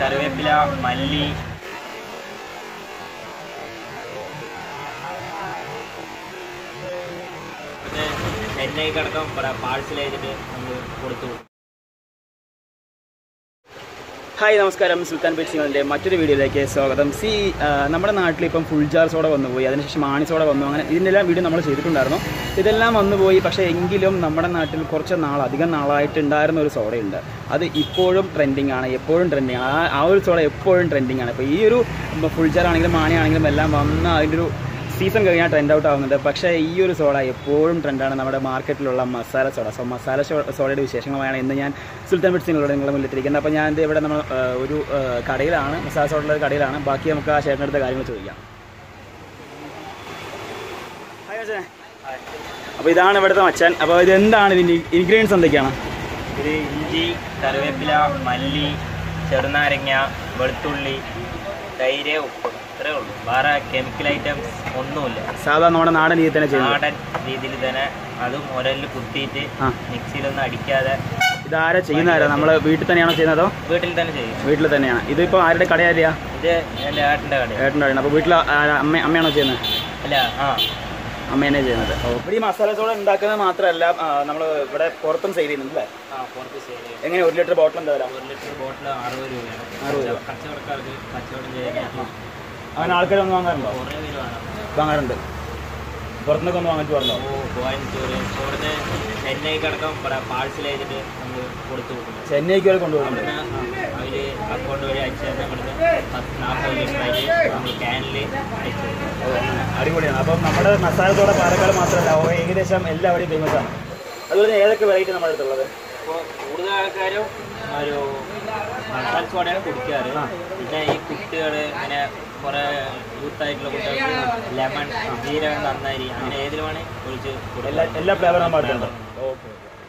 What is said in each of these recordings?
കറിവേപ്പില മല്ലി പിന്നെ ചെന്നൈക്കടക്കം പാഴ്സൽ ചെയ്തിട്ട് നമ്മൾ കൊടുത്തു. ഹായ് നമസ്കാരം. സുൽത്താൻ പെറ്റ്സിങ്ങളുടെ മറ്റൊരു വീഡിയോയിലേക്ക് സ്വാഗതം. സി നമ്മുടെ നാട്ടിൽ ഇപ്പം ഫുൾ ജാർ സോഡ വന്നു പോയി അതിനുശേഷം ആണി സോഡ വന്നു അങ്ങനെ ഇതിന്റെല്ലാം വീഡിയോ നമ്മൾ ചെയ്തിട്ടുണ്ടായിരുന്നു. ഇതെല്ലാം വന്നുപോയി പക്ഷേ എങ്കിലും നമ്മുടെ നാട്ടിൽ കുറച്ച് നാൾ അധികം നാളായിട്ടുണ്ടായിരുന്ന ഒരു സോഡയുണ്ട് അത് ഇപ്പോഴും ട്രെൻഡിങ് ആണ് എപ്പോഴും ട്രെൻഡിങ് ആണ്. ആ- ആ ഒരു സോഡ എപ്പോഴും ട്രെൻഡിങ് ആണ്. ഇപ്പോൾ ഈ ഒരു ഫുൾ ജാർ ആണെങ്കിലും ആണി ആണെങ്കിലും എല്ലാം വന്ന അതിന്റെ ഒരു സീസൺ കഴിഞ്ഞാൽ ട്രെൻഡ് ഔട്ട് ആവുന്നുണ്ട് പക്ഷേ ഈ ഒരു സോഡ എപ്പോഴും ട്രെൻഡാണ് നമ്മുടെ മാർക്കറ്റിലുള്ള മസാല സോഡ. സോ മസാല സോഡയുടെ വിശേഷങ്ങളുമാണ് ഇന്ന് ഞാൻ സുൽത്താൻ ബിറ്റ്സിനോട് നിങ്ങളുടെ മുന്നിലെത്തിയിരിക്കുന്നത് അപ്പോൾ ഞാൻ ഇവിടെ നമ്മൾ ഒരു കടയിലാണ് മസാല സോഡയുടെ ഒരു കടയിലാണ്. ബാക്കി നമുക്ക് ആ ചേട്ടനടുത്ത കാര്യങ്ങൾ ചോദിക്കാം. അപ്പോൾ ഇതാണ് ഇവിടുത്തെ മച്ചാൻ അപ്പോൾ ഇത് എന്താണ് ഇതിന്റെ ഇൻഗ്രീഡിയൻസ് എന്തൊക്കെയാണ്? ഇത് ഇഞ്ചി കറിവേപ്പില മല്ലി ചെറുനാരങ്ങ വെളുത്തുള്ളി തൈര് ഉപ്പ്. ഇത്രേ ഉള്ളൂ. വേറെ കെമിക്കൽ ഐറ്റംസ് ഒന്നുമില്ല. സാധാരണ നമ്മുടെ നാടൻ രീതിയിൽ തന്നെ ചെയ്യും നാടൻ രീതിയിൽ തന്നെ അതും ഒരലിൽ കുത്തിയിട്ട് മിക്സിയിലൊന്നും അടിക്കാതെ ഇതാരാ ചെയ്യുന്നതാരാ? നമ്മൾ വീട്ടിൽ തന്നെയാണോ ചെയ്യുന്നത്? അതോ വീട്ടിൽ തന്നെ ചെയ്യും. വീട്ടിൽ തന്നെയാണ്. ഇതിപ്പോ ആരുടെ കടയാരിയാ? ഇത് എന്റെ ഏട്ടന്റെ കട ഏട്ടന്റെ കടയാണ്. അപ്പോൾ വീട്ടിൽ അമ്മ അമ്മയാണോ ചെയ്യുന്നത്? അല്ല ആ. അമ്മേനെ ചെയ്യുന്നത്. ഇവിടെ ഈ മസാല സോഡ ഉണ്ടാക്കുന്നത് മാത്രമല്ല നമ്മൾ ഇവിടെ പുറത്തും സെയിൽ ചെയ്യുന്നുണ്ട് അല്ലേ? എങ്ങനെ ഒരു ലിറ്റർ ബോട്ടിൽ എന്താ വില? ഒരു ലിറ്റർ ബോട്ടിൽ അറുപത് രൂപയാണ്. അറുപത് രൂപ. കച്ചവടക്കാർക്ക് കച്ചവടം ചെയ്യാനായിട്ട് അങ്ങനെ ആൾക്കാർ ഒന്ന് വാങ്ങാറുണ്ടോ? വാങ്ങാറുണ്ട്. പുറത്തുനിന്നൊക്കെ ഒന്ന് വാങ്ങിച്ചു പറഞ്ഞോ? പാഴ്സൽ ചെയ്തിട്ട് നമ്മൾ കൊടുത്തു ചെന്നൈക്ക് വരെ കൊണ്ടുപോകുന്നുണ്ട്. അവിടുന്ന് അവർ അക്കൗണ്ട് വഴി അയച്ചു തന്നാൽ ഇവിടുന്ന് പത്ത് നാൽപ്പത് ലിറ്ററായിട്ട് നമ്മൾ ക്യാനിൽ അയച്ചു തരും. അടിപൊളിയാണ്. അപ്പം നമ്മുടെ മസാലത്തോടെ പാലക്കാട് മാത്രമല്ല ഏകദേശം എല്ലാവരുടെയും ഫേമസ് ആണ്. അതുപോലെ ഏതൊക്കെ വെറൈറ്റി നമ്മുടെ അടുത്തുള്ളത്? ഇപ്പോൾ കൂടുതൽ ആൾക്കാരും ഒരു മസാല സോഡയാണ് കുടിക്കാറ്. പിന്നെ ഈ കുട്ടികൾ ഇങ്ങനെ കുറേ യൂത്തായിട്ടുള്ള കുട്ടികൾക്ക് ലെമൺ ജീരകം നന്നായി അങ്ങനെ ഏതിലുമാണ് ഒഴിച്ച് എല്ലാ എല്ലാ ഫ്ലേവറും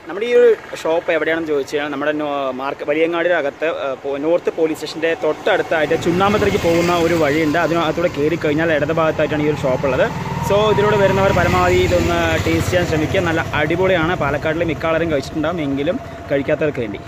നമ്മുടെ ഈ ഒരു ഷോപ്പ് എവിടെയാണെന്ന് ചോദിച്ചു കഴിഞ്ഞാൽ നമ്മുടെ നോ- മാർക്ക് വലിയങ്ങാടിയുടെ അകത്ത് നോർത്ത് പോലീസ് സ്റ്റേഷന്റെ തൊട്ടടുത്തായിട്ട് ചുണ്ണാമ്പത്തേക്ക് പോകുന്ന ഒരു വഴിയുണ്ട്. അതിനകത്തൂടെ കയറി കഴിഞ്ഞാൽ ഇടത് ഭാഗത്തായിട്ടാണ് ഈ ഒരു ഷോപ്പ് ഉള്ളത്. സോ ഇതിലൂടെ വരുന്നവർ പരമാവധി ഇതൊന്ന് ടേസ്റ്റ് ചെയ്യാൻ ശ്രമിക്കുക. നല്ല അടിപൊളിയാണ്. പാലക്കാട്ടിൽ മിക്ക ആളുകളും കഴിച്ചിട്ടുണ്ടാകും എങ്കിലും കഴിക്കാത്തവർക്ക് വേണ്ടി.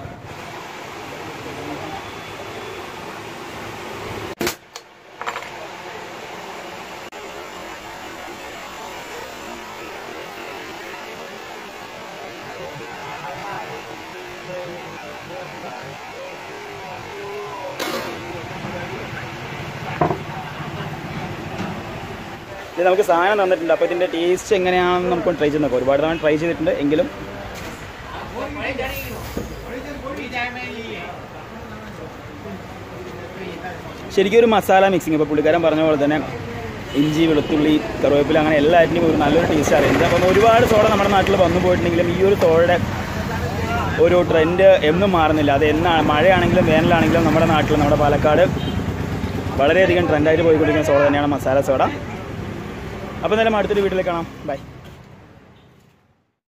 ഇത് നമുക്ക് സാധനം തന്നിട്ടുണ്ട്. അപ്പോൾ ഇതിന്റെ ടേസ്റ്റ് എങ്ങനെയാണെന്ന് നമുക്ക് ട്രൈ ചെയ്ത് നോക്കാം. ഒരുപാട് തവണ ട്രൈ ചെയ്തിട്ടുണ്ട്. എങ്കിലും ശരിക്കും ഒരു മസാല മിക്സിങ് ഇപ്പോൾ പുള്ളിക്കാരൻ പറഞ്ഞ പോലെ തന്നെ ഇഞ്ചി വെളുത്തുള്ളി കറിവേപ്പില അങ്ങനെ എല്ലാറ്റിനും ഒരു നല്ലൊരു ടേസ്റ്റ് അറിയുന്നത് അപ്പം ഒരുപാട് സോഡ നമ്മുടെ നാട്ടിൽ വന്നു പോയിട്ടുണ്ടെങ്കിലും ഈ ഒരു സോഡയുടെ ഒരു ട്രെൻഡ് എന്നും മാറുന്നില്ല. അത് എന്നാണ് മഴയാണെങ്കിലും വേനലാണെങ്കിലും നമ്മുടെ നാട്ടിൽ നമ്മുടെ പാലക്കാട് വളരെയധികം ട്രെൻഡായിട്ട് പോയിക്കൊണ്ടിരിക്കുന്ന സോഡ തന്നെയാണ് മസാല സോഡ. അപ്പോൾ എന്തായാലും അടുത്തൊരു വീട്ടിലേക്ക് കാണാം. ബൈ